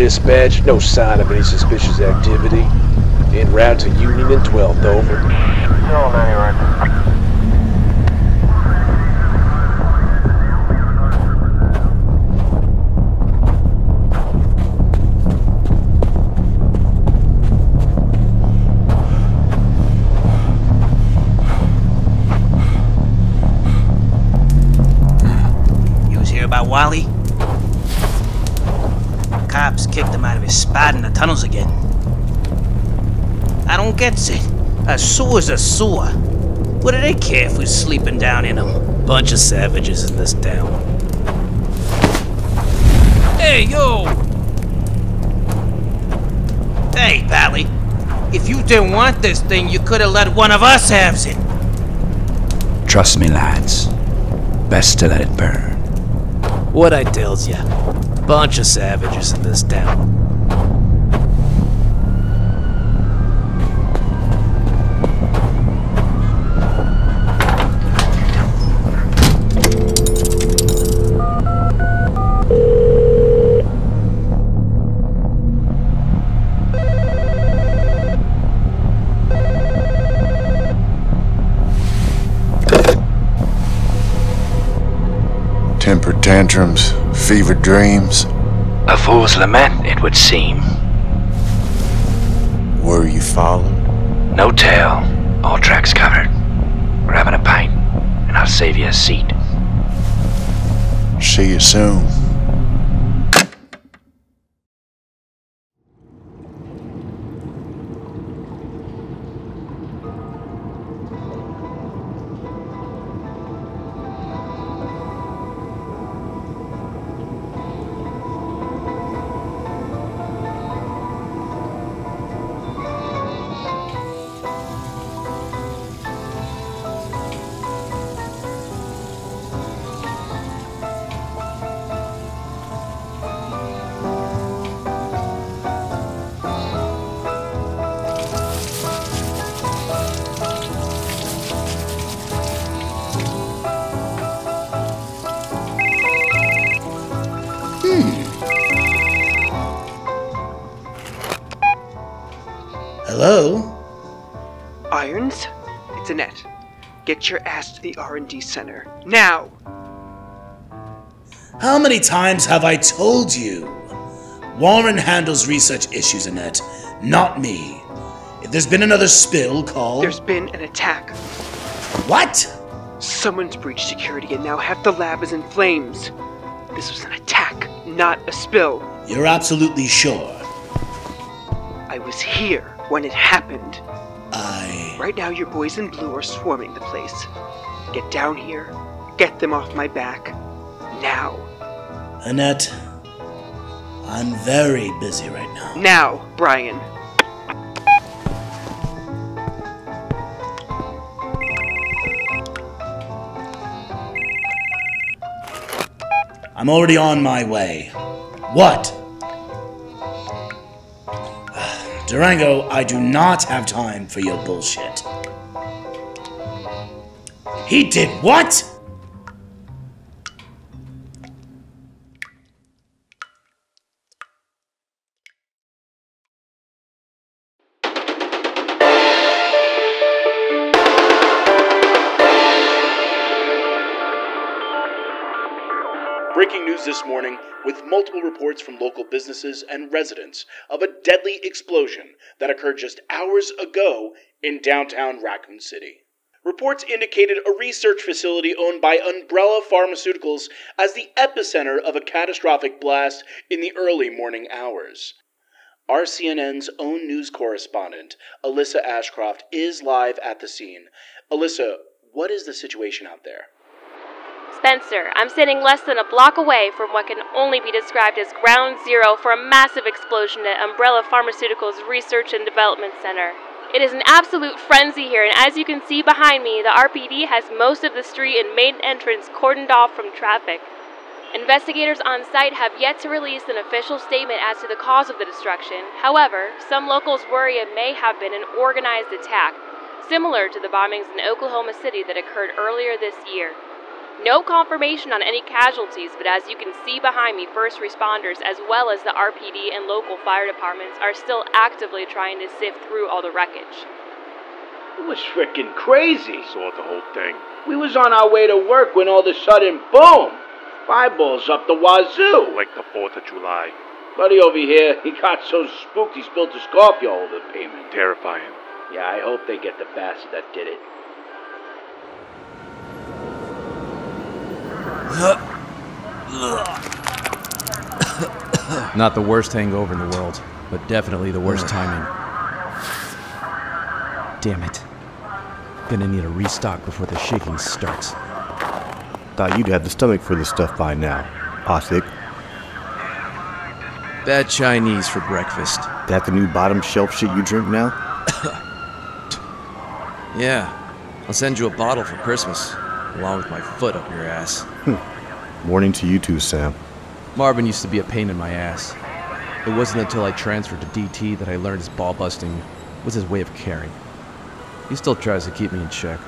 dispatch. No sign of any suspicious activity. En route to Union and 12th, over. Tunnels again. I don't get it. A sewer's a sewer. What do they care if we're sleeping down in them? Bunch of savages in this town. Hey, yo! Hey, Pally. If you didn't want this thing, you could have let one of us have it. Trust me, lads. Best to let it burn. What I tells ya. Bunch of savages in this town. Temper tantrums, fever dreams. A fool's lament, it would seem. Were you followed? No tell. All tracks covered. We're having a pint, and I'll save you a seat. See you soon. It's Annette. Get your ass to the R&D center. Now! How many times have I told you? Warren handles research issues, Annette, not me. If there's been another spill, call. There's been an attack. What? Someone's breached security and now half the lab is in flames. This was an attack, not a spill. You're absolutely sure. I was here when it happened. Right now, your boys in blue are swarming the place. Get down here, get them off my back. Now. Annette, I'm very busy right now. Now, Brian. I'm already on my way. What? Durango, I do not have time for your bullshit. He did what? News this morning with multiple reports from local businesses and residents of a deadly explosion that occurred just hours ago in downtown Raccoon City. Reports indicated a research facility owned by Umbrella Pharmaceuticals as the epicenter of a catastrophic blast in the early morning hours. RCNN's own news correspondent, Alyssa Ashcroft, is live at the scene. Alyssa, what is the situation out there? Spencer, I'm sitting less than a block away from what can only be described as ground zero for a massive explosion at Umbrella Pharmaceuticals Research and Development Center. It is an absolute frenzy here, and as you can see behind me, the RPD has most of the street and main entrance cordoned off from traffic. Investigators on site have yet to release an official statement as to the cause of the destruction. However, some locals worry it may have been an organized attack, similar to the bombings in Oklahoma City that occurred earlier this year. No confirmation on any casualties, but as you can see behind me, first responders as well as the RPD and local fire departments are still actively trying to sift through all the wreckage. It was frickin' crazy. Saw the whole thing. We was on our way to work when all of a sudden, boom! Fireballs up the wazoo. Like the 4th of July. Buddy over here, he got so spooked he spilled his coffee all over the pavement. Terrifying. Yeah, I hope they get the bastard that did it. Not the worst hangover in the world, but definitely the worst timing. Damn it. Gonna need a restock before the shaking starts. Thought you'd have the stomach for this stuff by now. Othic, Bad Chinese for breakfast. that the new bottom shelf shit you drink now? Yeah, I'll send you a bottle for Christmas, along with my foot up your ass. Hmm. Morning to you too, Sam. Marvin used to be a pain in my ass. It wasn't until I transferred to DT that I learned his ball busting was his way of caring. He still tries to keep me in check,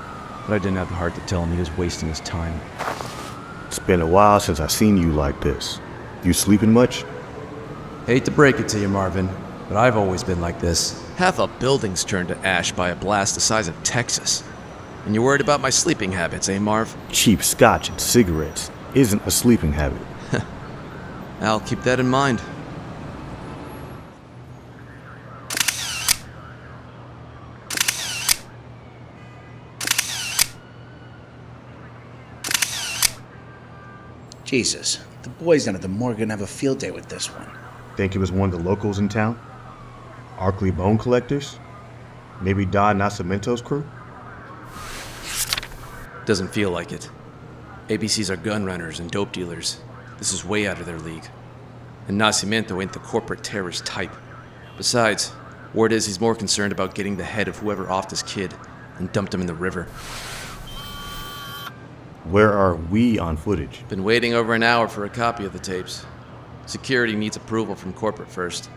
but I didn't have the heart to tell him he was wasting his time. It's been a while since I seen you like this. You sleeping much? Hate to break it to you, Marvin, but I've always been like this. Half a building's turned to ash by a blast the size of Texas. And you're worried about my sleeping habits, eh, Marv? Cheap scotch and cigarettes isn't a sleeping habit. I'll keep that in mind. Jesus, the boys down at the morgue gonna have a field day with this one. Think it was one of the locals in town? Arklay Bone Collectors? Maybe Don Nascimento's crew? Doesn't feel like it. ABCs are gun runners and dope dealers. This is way out of their league. And Nascimento ain't the corporate terrorist type. Besides, word is he's more concerned about getting the head of whoever offed his kid and dumped him in the river. Where are we on footage? Been waiting over an hour for a copy of the tapes. Security needs approval from corporate first.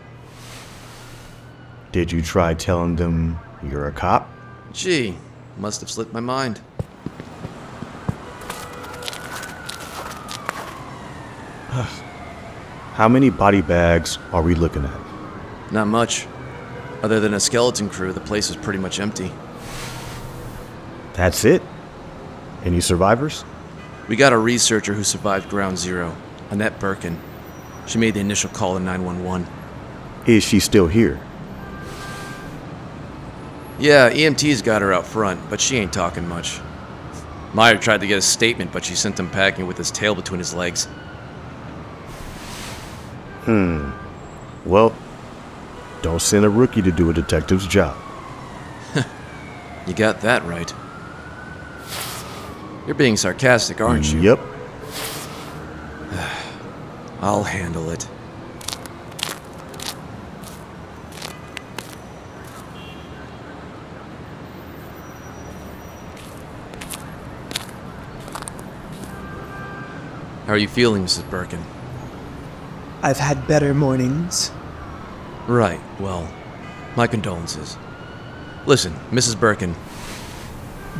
Did you try telling them you're a cop? Gee, must have slipped my mind. How many body bags are we looking at? Not much. Other than a skeleton crew, the place is pretty much empty. That's it? Any survivors? We got a researcher who survived Ground Zero, Annette Birkin. She made the initial call to 911. Is she still here? Yeah, EMT's got her out front, but she ain't talking much. Meyer tried to get a statement, but she sent him packing with his tail between his legs. Hmm. Well, don't send a rookie to do a detective's job. You got that right. You're being sarcastic, aren't you? Yep. I'll handle it. How are you feeling, Mrs. Birkin? I've had better mornings. Right, well, my condolences. Listen, Mrs. Birkin,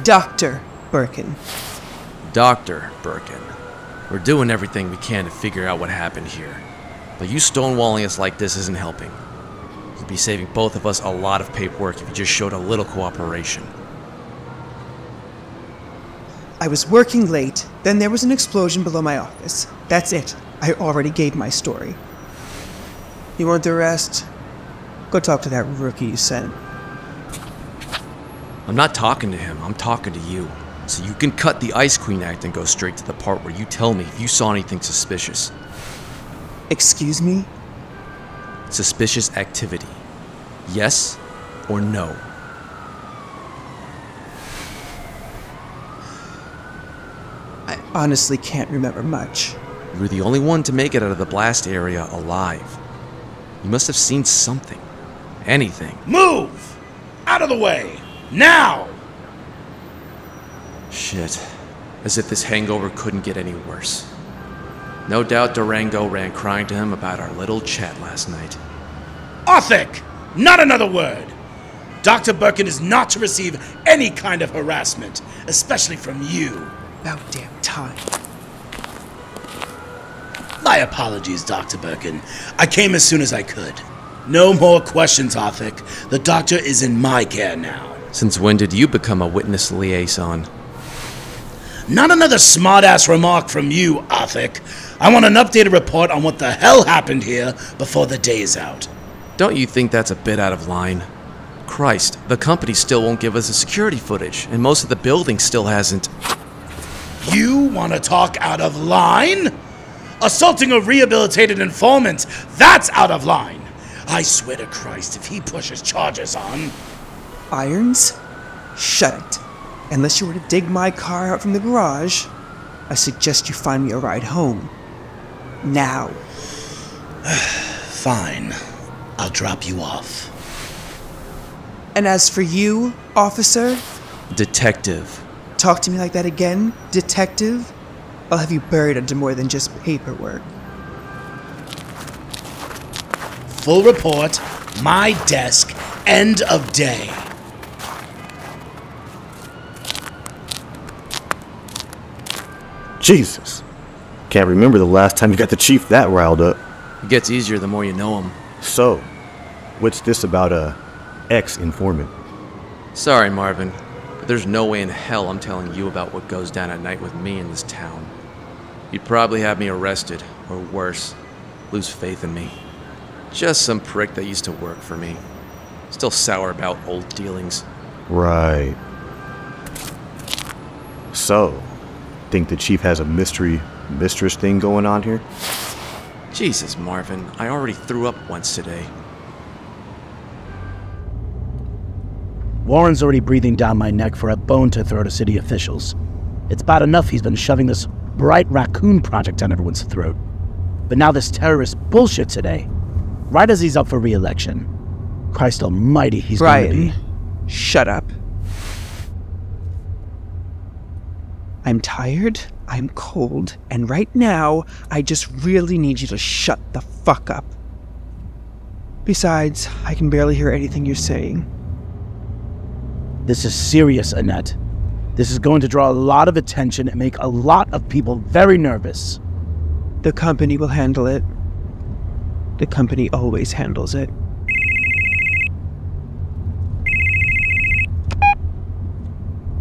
Dr. Birkin. Dr. Birkin, we're doing everything we can to figure out what happened here. But you stonewalling us like this isn't helping. You'd be saving both of us a lot of paperwork if you just showed a little cooperation. I was working late, then there was an explosion below my office. That's it. I already gave my story. You want the rest? Go talk to that rookie you sent. I'm not talking to him, I'm talking to you. So you can cut the Ice Queen act and go straight to the part where you tell me if you saw anything suspicious. Excuse me? Suspicious activity. Yes or no? Honestly can't remember much. You were the only one to make it out of the blast area alive. You must have seen something. Anything. Move! Out of the way! Now! Shit. As if this hangover couldn't get any worse. No doubt Durango ran crying to him about our little chat last night. Othic! Not another word! Dr. Birkin is not to receive any kind of harassment, especially from you. About damn time. My apologies, Dr. Birkin. I came as soon as I could. No more questions, Othic. The doctor is in my care now. Since when did you become a witness liaison? Not another smartass remark from you, Othic. I want an updated report on what the hell happened here before the day is out. Don't you think that's a bit out of line? Christ, the company still won't give us the security footage, and most of the building still hasn't. You want to talk out of line? Assaulting a rehabilitated informant, that's out of line. I swear to Christ, if he pushes charges on. Irons? Shut it. Unless you were to dig my car out from the garage, I suggest you find me a ride home. Now. Fine. I'll drop you off. And as for you, officer, Detective. Talk to me like that again, detective, I'll have you buried under more than just paperwork. Full report, my desk, end of day. Jesus. Can't remember the last time you got the chief that riled up. It gets easier the more you know him. So, what's this about a ex informant? Sorry, Marvin, but there's no way in hell I'm telling you about what goes down at night with me in this town. You'd probably have me arrested, or worse, lose faith in me. Just some prick that used to work for me. Still sour about old dealings. Right. So, think the chief has a mystery mistress thing going on here? Jesus, Marvin, I already threw up once today. Warren's already breathing down my neck for a bone to throw to city officials. It's bad enough he's been shoving this bright raccoon project down everyone's throat. But now this terrorist bullshit today. Right as he's up for re-election. Christ almighty, he's Brian, gonna be... shut up. I'm tired, I'm cold, and right now, I just really need you to shut the fuck up. Besides, I can barely hear anything you're saying. This is serious, Annette. This is going to draw a lot of attention and make a lot of people very nervous. The company will handle it. The company always handles it.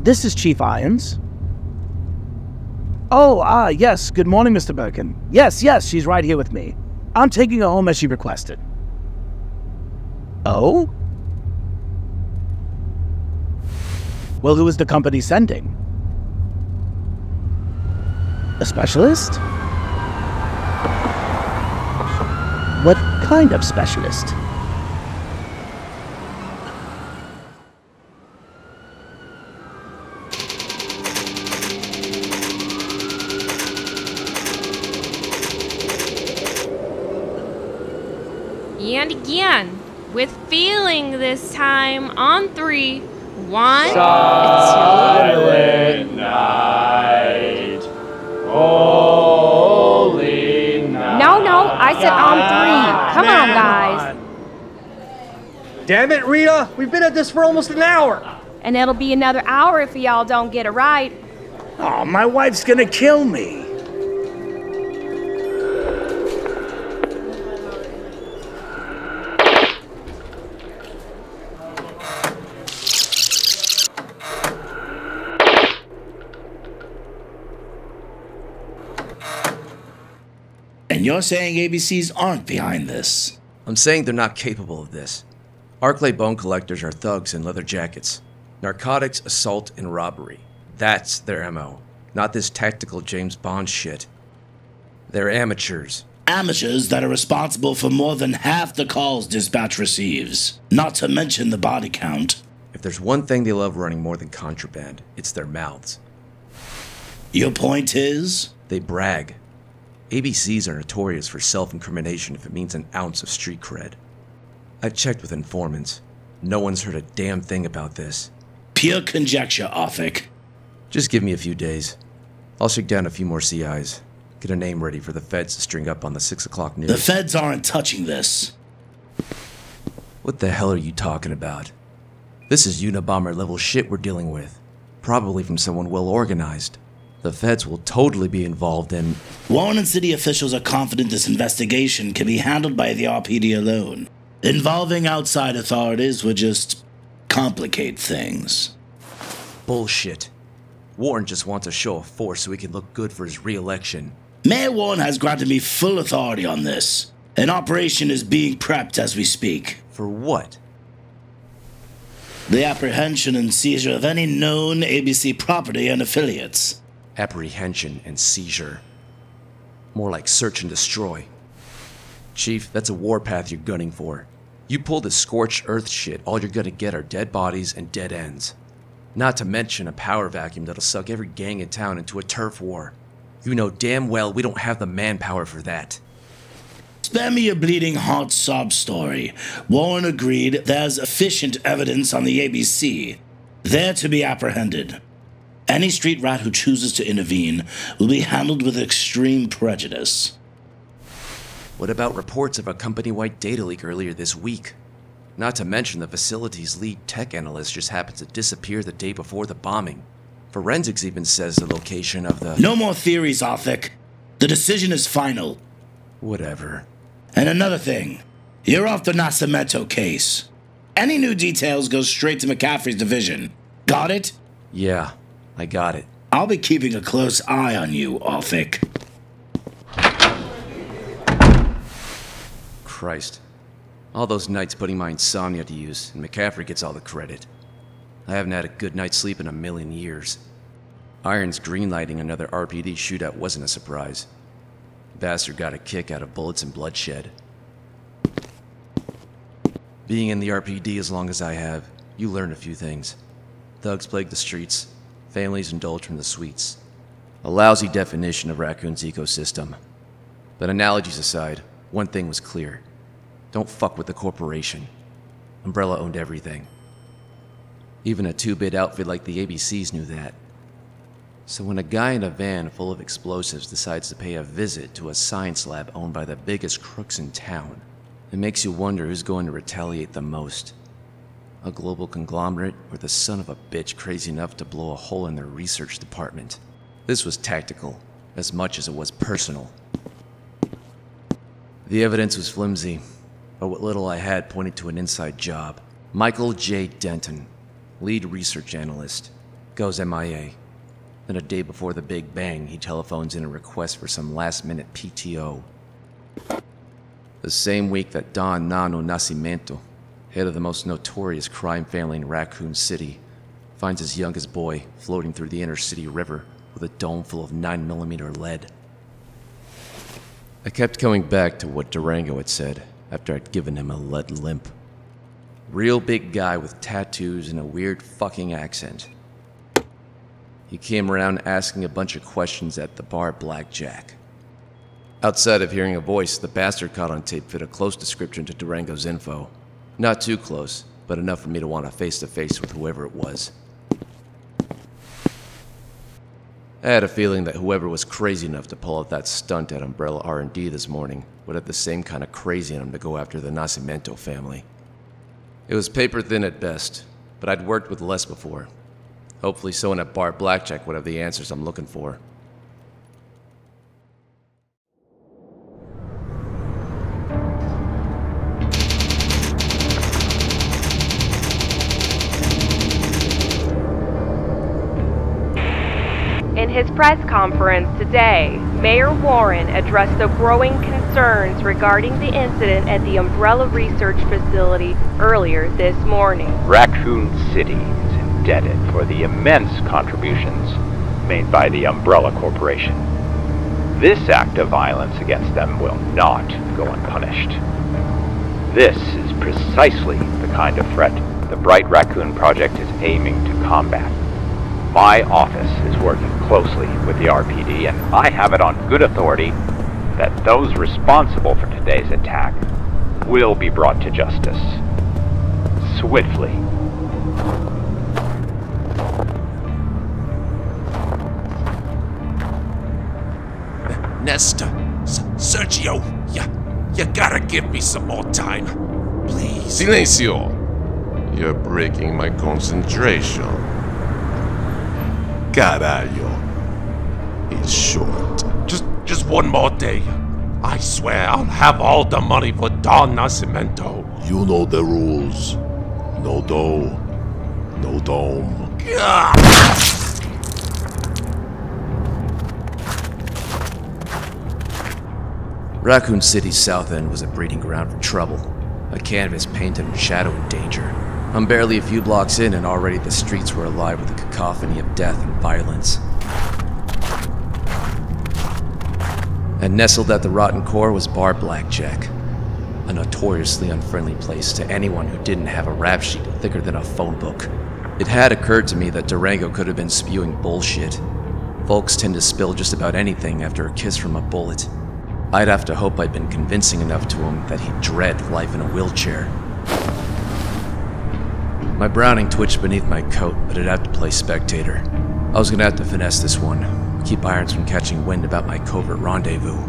This is Chief Irons. Oh, ah, yes. Good morning, Mr. Birkin. Yes, yes, she's right here with me. I'm taking her home as she requested. Oh? Well, who is the company sending? A specialist? What kind of specialist? And again, with feeling this time on three. One, Silent night. Holy night. No, no, I said on three. Come on, guys. Damn it, Rita! We've been at this for almost an hour. And it'll be another hour if y'all don't get it right. Oh, my wife's gonna kill me. And you're saying ABCs aren't behind this? I'm saying they're not capable of this. Arklay bone collectors are thugs in leather jackets. Narcotics, assault, and robbery. That's their MO. Not this tactical James Bond shit. They're amateurs. Amateurs that are responsible for more than half the calls dispatch receives. Not to mention the body count. If there's one thing they love running more than contraband, it's their mouths. Your point is? They brag. ABCs are notorious for self incrimination if it means an ounce of street cred. I've checked with informants. No one's heard a damn thing about this. Pure conjecture, Othic. Just give me a few days. I'll shake down a few more CIs. Get a name ready for the feds to string up on the 6 o'clock news. The feds aren't touching this. What the hell are you talking about? This is Unabomber level shit we're dealing with. Probably from someone well organized. The feds will totally be involved in. Warren and city officials are confident this investigation can be handled by the RPD alone. Involving outside authorities would just complicate things. Bullshit. Warren just wants a show of force so he can look good for his re election. Mayor Warren has granted me full authority on this. An operation is being prepped as we speak. For what? The apprehension and seizure of any known ABC property and affiliates. Apprehension and seizure. More like search and destroy. Chief, that's a warpath you're gunning for. You pull the scorched earth shit, all you're gonna get are dead bodies and dead ends. Not to mention a power vacuum that'll suck every gang in town into a turf war. You know damn well we don't have the manpower for that. Spare me a bleeding heart sob story. Warren agreed there's efficient evidence on the ABC. They're to be apprehended. Any street rat who chooses to intervene will be handled with extreme prejudice. What about reports of a company wide data leak earlier this week? Not to mention the facility's lead tech analyst just happened to disappear the day before the bombing. Forensics even says the location of the. No more theories, Othic. The decision is final. Whatever. And another thing you're off the Nascimento case. Any new details go straight to McCaffrey's division. Got it? Yeah, I got it. I'll be keeping a close eye on you, Othic. Christ. All those nights putting my insomnia to use, and McCaffrey gets all the credit. I haven't had a good night's sleep in a million years. Irons greenlighting another RPD shootout wasn't a surprise. Bastard got a kick out of bullets and bloodshed. Being in the RPD as long as I have, you learn a few things. Thugs plague the streets, families indulge from the sweets. A lousy definition of Raccoon's ecosystem. But analogies aside, one thing was clear. Don't fuck with the corporation. Umbrella owned everything. Even a two bit outfit like the ABCs knew that. So when a guy in a van full of explosives decides to pay a visit to a science lab owned by the biggest crooks in town, it makes you wonder who's going to retaliate the most. A global conglomerate or the son of a bitch crazy enough to blow a hole in their research department. This was tactical, as much as it was personal. The evidence was flimsy, but what little I had pointed to an inside job. Michael J. Denton, lead research analyst, goes MIA. Then a day before the Big Bang, he telephones in a request for some last minute PTO. The same week that Don Nano Nascimento, head of the most notorious crime family in Raccoon City, finds his youngest boy floating through the inner city river with a dome full of 9mm lead. I kept coming back to what Durango had said after I'd given him a lead limp. Real big guy with tattoos and a weird fucking accent. He came around asking a bunch of questions at the bar Blackjack. Outside of hearing a voice, the bastard caught on tape fit a close description to Durango's info. Not too close, but enough for me to want a face to face with whoever it was. I had a feeling that whoever was crazy enough to pull out that stunt at Umbrella R&D this morning would have the same kind of crazy in him to go after the Nascimento family. It was paper thin at best, but I'd worked with less before. Hopefully someone at Bar Blackjack would have the answers I'm looking for. Conference today, Mayor Warren addressed the growing concerns regarding the incident at the Umbrella Research Facility earlier this morning. Raccoon City is indebted for the immense contributions made by the Umbrella Corporation. This act of violence against them will not go unpunished. This is precisely the kind of threat the Bright Raccoon Project is aiming to combat. My office is working closely with the RPD, and I have it on good authority that those responsible for today's attack will be brought to justice. Swiftly. Nesta, S- Sergio, you, you gotta give me some more time. Please. Silencio! You're breaking my concentration. Caralho. is short. Just, just one more day. I swear I'll have all the money for Don Nascimento. You know the rules. No dough, no dome. Raccoon City's south end was a breeding ground for trouble. A canvas painted in shadow and danger. I'm barely a few blocks in, and already the streets were alive with a cacophony of death and violence. And nestled at the rotten core was Bar Blackjack, a notoriously unfriendly place to anyone who didn't have a rap sheet thicker than a phone book. It had occurred to me that Durango could have been spewing bullshit. Folks tend to spill just about anything after a kiss from a bullet. I'd have to hope I'd been convincing enough to him that he'd dread life in a wheelchair. My Browning twitched beneath my coat, but I'd have to play spectator. I was gonna have to finesse this one, keep irons from catching wind about my covert rendezvous.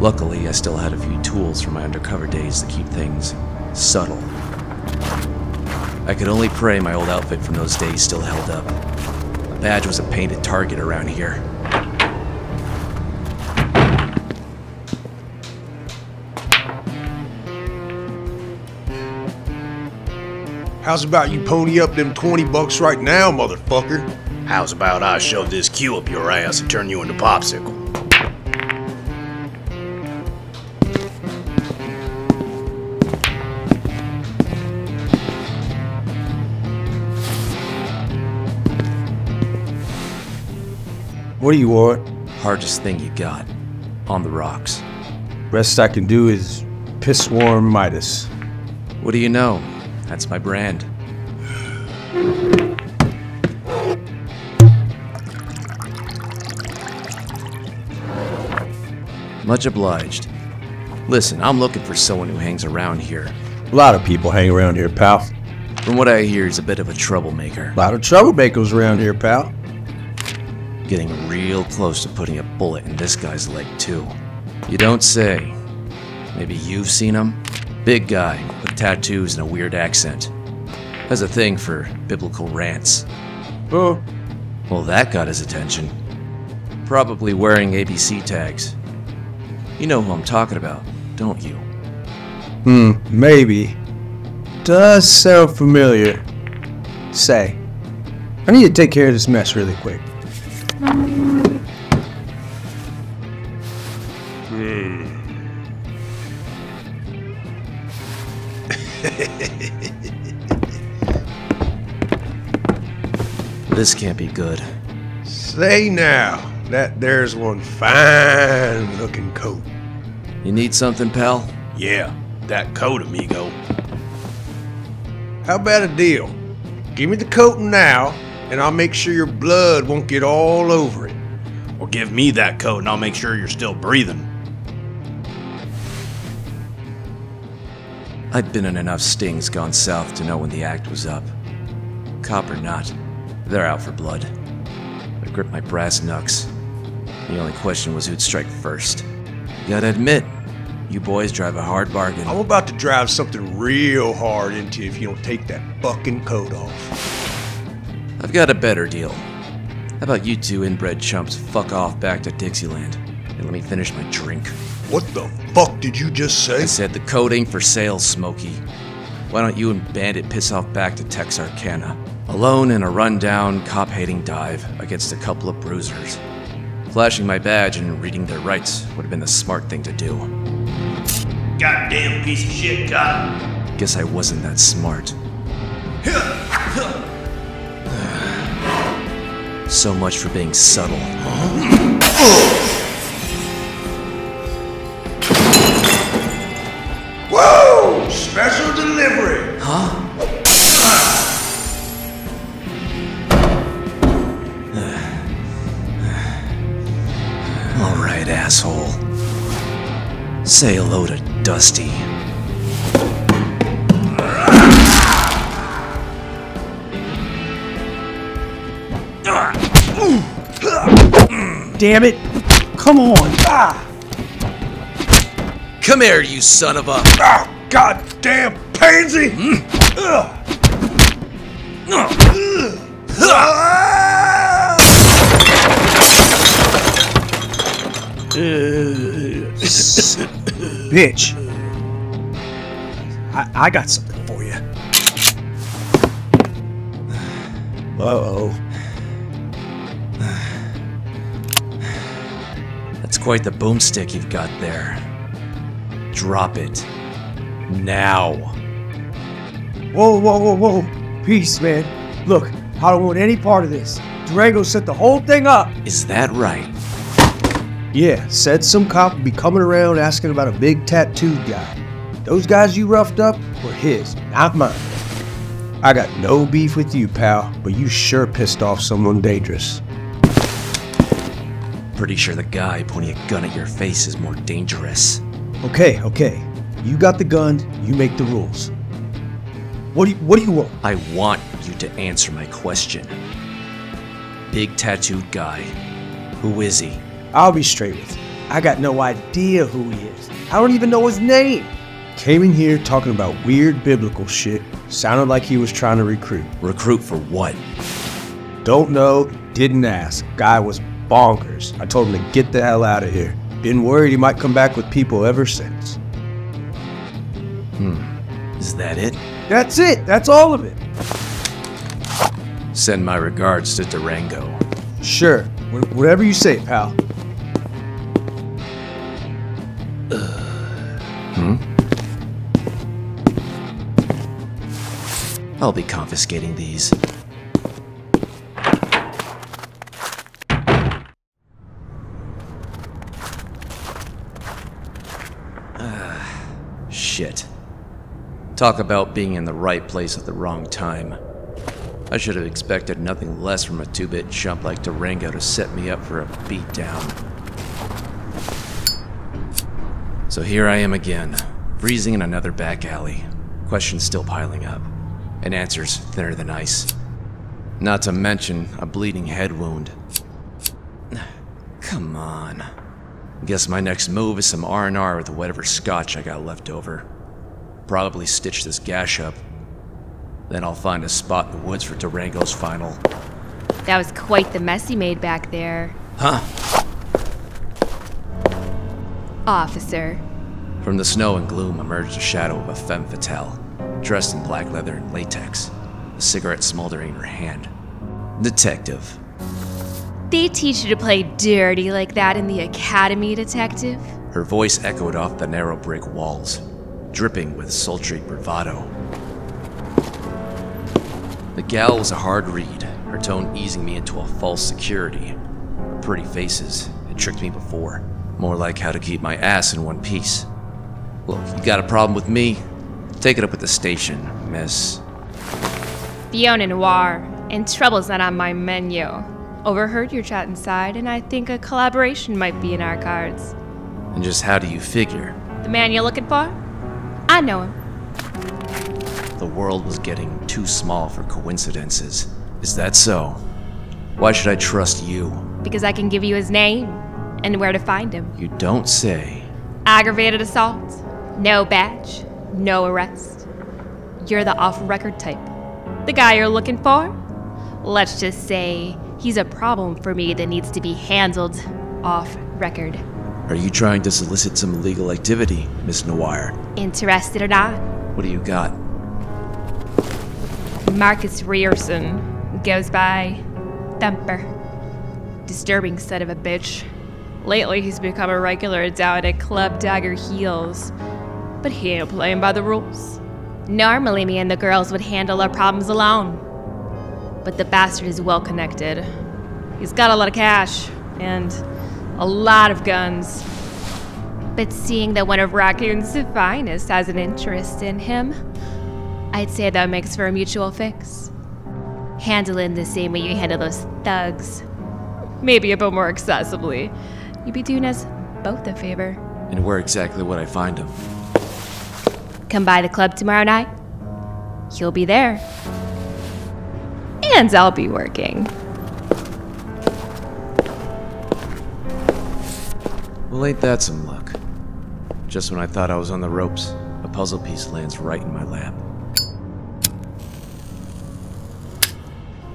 Luckily, I still had a few tools from my undercover days to keep things subtle. I could only pray my old outfit from those days still held up. A badge was a painted target around here. How's about you pony up them 20 bucks right now, motherfucker? How's about I shove this cue up your ass and turn you into popsicle? What do you want? Hardest thing you got. On the rocks. Best I can do is piss warm Midas. What do you know? That's my brand. Much obliged. Listen, I'm looking for someone who hangs around here. A lot of people hang around here, pal. From what I hear, he's a bit of a troublemaker. A lot of troublemakers around here, pal. Getting real close to putting a bullet in this guy's leg, too. You don't say. Maybe you've seen him? Big guy, tattoos and a weird accent. Has a thing for biblical rants. Oh. Well, that got his attention. Probably wearing ABC tags. You know who I'm talking about, don't you? Hmm, maybe. Does sound familiar. Say, I need to take care of this mess really quick. This can't be good. Say now, that there's one fine looking coat. You need something, pal? Yeah, that coat, amigo. How about a deal? Give me the coat now, and I'll make sure your blood won't get all over it. Or give me that coat and I'll make sure you're still breathing. I'd been in enough stings gone south to know when the act was up. Cop or not, they're out for blood. I gripped my brass knucks. The only question was who'd strike first. You Gotta admit, you boys drive a hard bargain. I'm about to drive something real hard into you if you don't take that fucking coat off. I've got a better deal. How about you two inbred chumps fuck off back to Dixieland and let me finish my drink? What the fuck did you just say? I said the coat ain't for sale, Smokey. Why don't you and Bandit piss off back to Texarkana? Alone in a rundown, cop hating dive against a couple of bruisers. Flashing my badge and reading their rights would have been the smart thing to do. Goddamn piece of shit, cop. Guess I wasn't that smart. So much for being subtle. Say hello to Dusty. Damn it! Come on! Ah! Come here, you son of a. Ah, goddamn pansy! Ugh. Bitch. I, I got something for you. Uh-oh. That's quite the boomstick you've got there. Drop it. Now. Whoa, whoa, whoa, whoa. Peace, man. Look, I don't want any part of this. Durango set the whole thing up. Is that right? Yeah, said some cop would be coming around asking about a big tattooed guy. Those guys you roughed up were his, not mine. I got no beef with you, pal, but you sure pissed off someone dangerous. Pretty sure the guy pointing a gun at your face is more dangerous. Okay, okay. You got the gun, you make the rules. What do you, what do you want? I want you to answer my question. Big tattooed guy. Who is he? I'll be straight with you. I got no idea who he is. I don't even know his name. Came in here talking about weird biblical shit. Sounded like he was trying to recruit. Recruit for what? Don't know, didn't ask. Guy was bonkers. I told him to get the hell out of here. Been worried he might come back with people ever since. Hmm. Is that it? That's it. That's all of it. Send my regards to Durango. Sure. Whatever you say, pal. I'll be confiscating these. Ah, shit. Talk about being in the right place at the wrong time. I should have expected nothing less from a two-bit chump like Durango to set me up for a beatdown. So here I am again, freezing in another back alley. Questions still piling up, and answers thinner than ice. Not to mention a bleeding head wound. Come on. Guess my next move is some R&R with whatever scotch I got left over. Probably stitch this gash up. Then I'll find a spot in the woods for Durango's final. That was quite the mess he made back there. Huh? Officer. From the snow and gloom emerged the shadow of a femme fatale, dressed in black leather and latex, a cigarette smoldering in her hand. Detective. They teach you to play dirty like that in the academy, detective? Her voice echoed off the narrow brick walls, dripping with sultry bravado. The gal was a hard read, her tone easing me into a false security. Her pretty faces had tricked me before. More like how to keep my ass in one piece. Look, you got a problem with me? Take it up with the station, miss. Fiona Noir, and trouble's not on my menu. Overheard your chat inside, and I think a collaboration might be in our cards. And just how do you figure? The man you're looking for? I know him. The world was getting too small for coincidences. Is that so? Why should I trust you? Because I can give you his name and where to find him. You don't say. Aggravated assault, no badge, no arrest. You're the off record type. The guy you're looking for? Let's just say he's a problem for me that needs to be handled off record. Are you trying to solicit some illegal activity, Miss Noir? Interested or not? What do you got? Marcus Rierson goes by Thumper. Disturbing son of a bitch. Lately, he's become a regular down at Club Dagger Heels. But he ain't playing by the rules. Normally, me and the girls would handle our problems alone. But the bastard is well connected. He's got a lot of cash and a lot of guns. But seeing that one of Raccoon's finest has an interest in him, I'd say that makes for a mutual fix. Handle him the same way you handle those thugs. Maybe a bit more excessively. You'd be doing us both a favor. And where exactly would I find him? Come by the club tomorrow night. He'll be there. And I'll be working. Well, ain't that some luck? Just when I thought I was on the ropes, a puzzle piece lands right in my lap.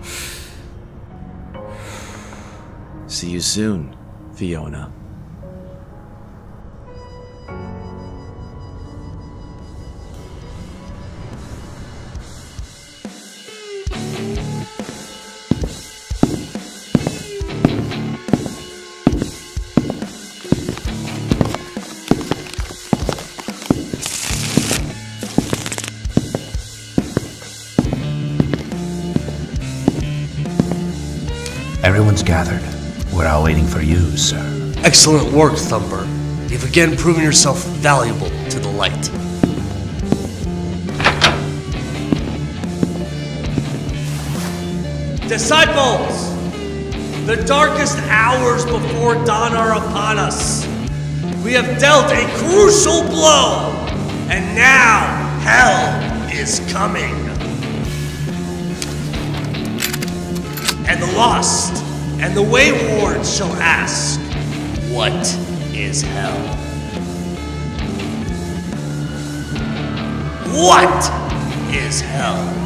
See you soon, Fiona. Gathered. We're all waiting for you, sir. Excellent work, Thumper. You've again proven yourself valuable to the light. Disciples! The darkest hours before dawn are upon us. We have dealt a crucial blow, and now hell is coming. And the lost and the wayward shall ask, What is hell? What is hell?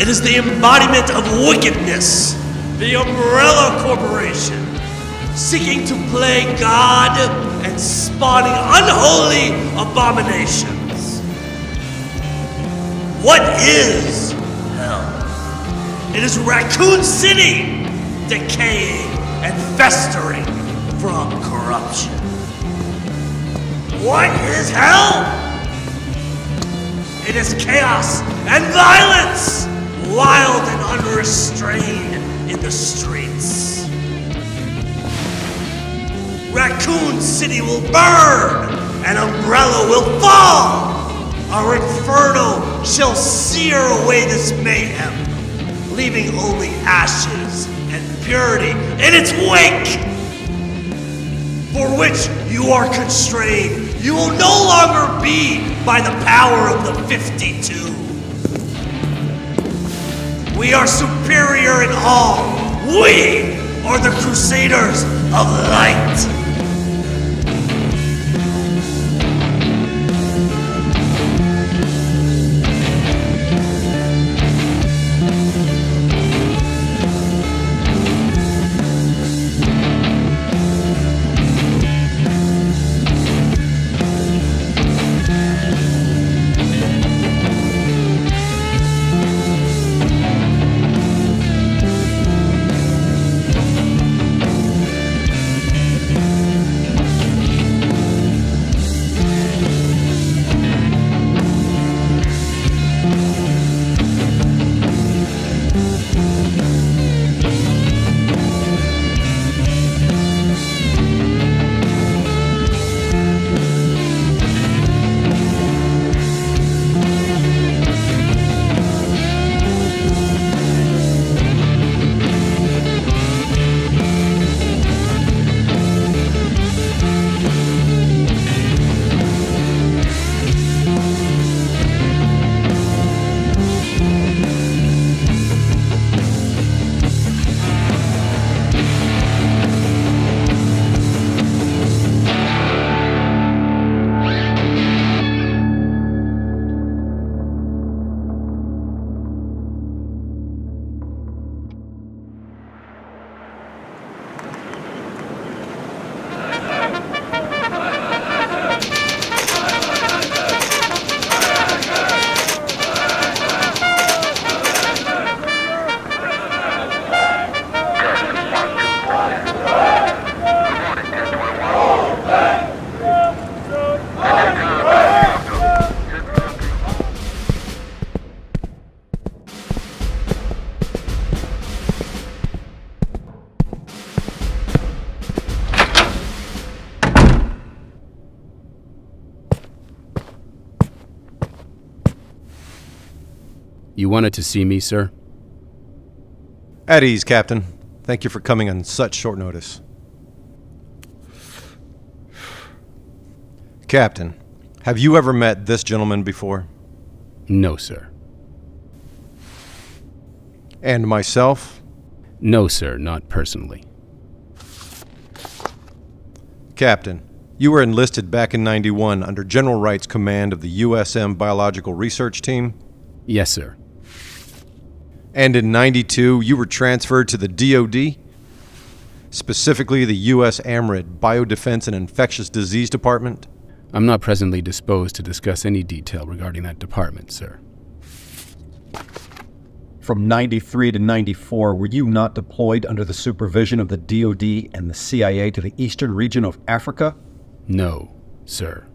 It is the embodiment of wickedness, the Umbrella Corporation, seeking to play God and spawning unholy abominations. What is hell? It is Raccoon City, decaying and festering from corruption. What is hell? It is chaos and violence, wild and unrestrained in the streets. Raccoon City will burn, and Umbrella will fall. Our inferno shall sear away this mayhem, leaving only ashes purity in its wake. For which you are constrained. You will no longer be by the power of the 52. We are superior in all. We are the Crusaders of Light. You wanted to see me, sir? At ease, Captain. Thank you for coming on such short notice. Captain, have you ever met this gentleman before? No, sir. And myself? No, sir, not personally. Captain, you were enlisted back in 91 under General Wright's command of the USM Biological Research Team? Yes, sir. And in 92, you were transferred to the DoD? Specifically, the USAMRIID Biodefense and Infectious Disease Department? I'm not presently disposed to discuss any detail regarding that department, sir. From 93 to 94, were you not deployed under the supervision of the DoD and the CIA to the eastern region of Africa? No, sir.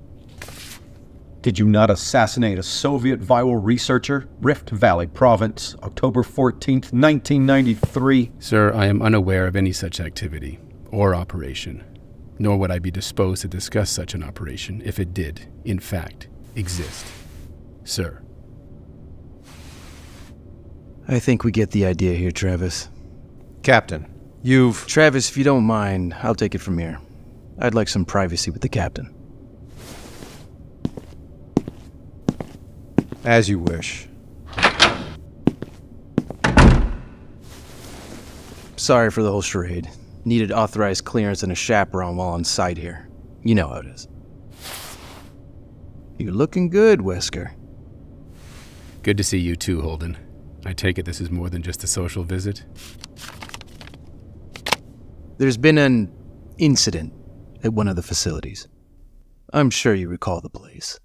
Did you not assassinate a Soviet viral researcher, Rift Valley Province, October 14th, 1993? Sir, I am unaware of any such activity or operation, nor would I be disposed to discuss such an operation if it did, in fact, exist. Sir. I think we get the idea here, Travis. Captain, you've. Travis, if you don't mind, I'll take it from here. I'd like some privacy with the captain. As you wish. Sorry for the whole charade. Needed authorized clearance and a chaperone while on site here. You know how it is. You're looking good, Wesker. Good to see you too, Holden. I take it this is more than just a social visit? There's been an incident at one of the facilities. I'm sure you recall the place.